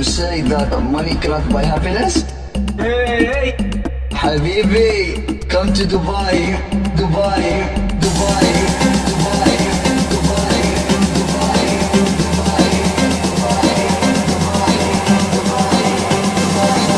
You say that money cannot buy happiness? Hey, hey. Habibi, come to Dubai, Dubai.